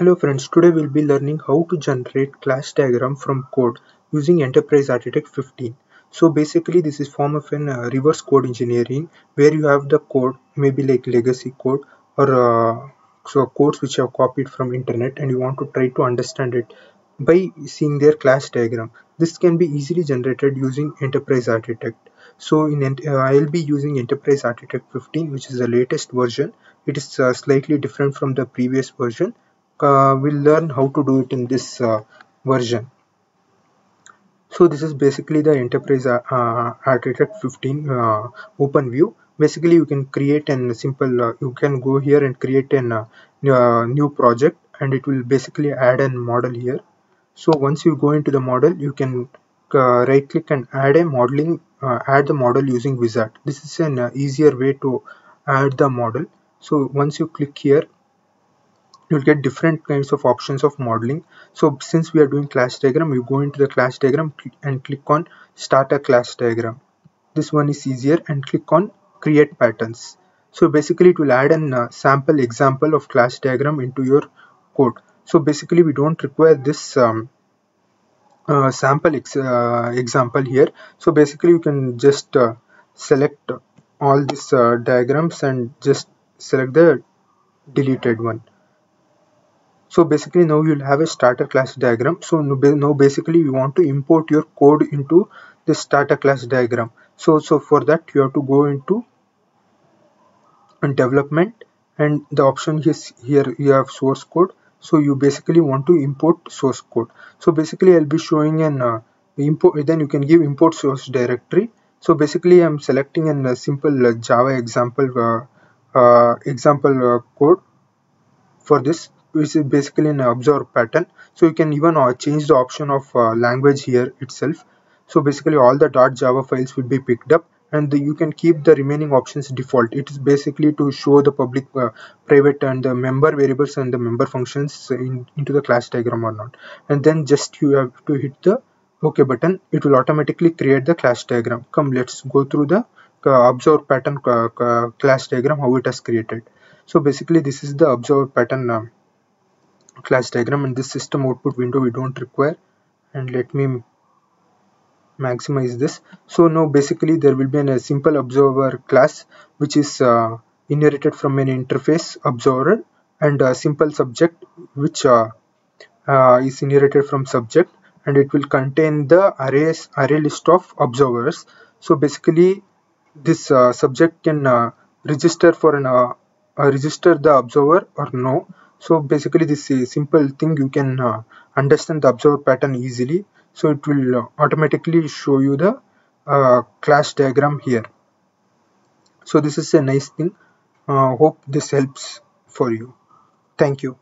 Hello friends, today we'll be learning how to generate class diagram from code using Enterprise Architect 15. So basically this is form of an uh, reverse code engineering where you have the code maybe like legacy code or uh, so codes which are copied from internet and you want to try to understand it by seeing their class diagram. This can be easily generated using Enterprise Architect. So in uh, I'll be using Enterprise Architect 15 which is the latest version. It is uh, slightly different from the previous version we'll learn how to do it in this uh, version. So this is basically the enterprise uh, uh architect 15 uh, open view. Basically you can create a simple uh, you can go here and create a new project and it will basically add a model here. So once you go into the model you can right click and add a modeling add the model using wizard. This is an easier way to add the model. So once you click here you'll get different kinds of options of modeling. So since we are doing class diagram you go into the class diagram and click on start a class diagram. This one is easier and click on create patterns. So basically it will add an uh, sample example of class diagram into your code. So basically we don't require this um, uh, sample ex uh, example here. So basically you can just uh, select all these uh, diagrams and just select the deleted one so basically now you'll have a starter class diagram. So now basically you want to import your code into the starter class diagram. So so for that you have to go into development and the option is here you have source code. So you basically want to import source code. So basically i'll be showing an uh, import then you can give import source directory. So basically i'm selecting a uh, simple uh, java example uh, uh example uh, code for this which is basically an observer pattern. So you can even uh, change the option of uh, language here itself. So basically all the .java files will be picked up and you can keep the remaining options default. It is basically to show the public uh, private and the member variables and the member functions in, into the class diagram or not. And then just you have to hit the ok button. It will automatically create the class diagram. Come let's go through the uh, pattern uh, uh, class diagram how it has created. So basically this is the observer pattern um, class diagram and this system output window we don't require. And let me maximize this. So now basically there will be a simple observer class which is uh, inherited from an interface observer and a simple subject which uh, uh, is inherited from subject and it will contain the arrays array list of observers. So basically this uh, subject can uh, register for an uh, register the observer or no so basically this is a simple thing. You can uh, understand the observer pattern easily. So it will uh, automatically show you the uh, class diagram here. So this is a nice thing. Uh, hope this helps for you. Thank you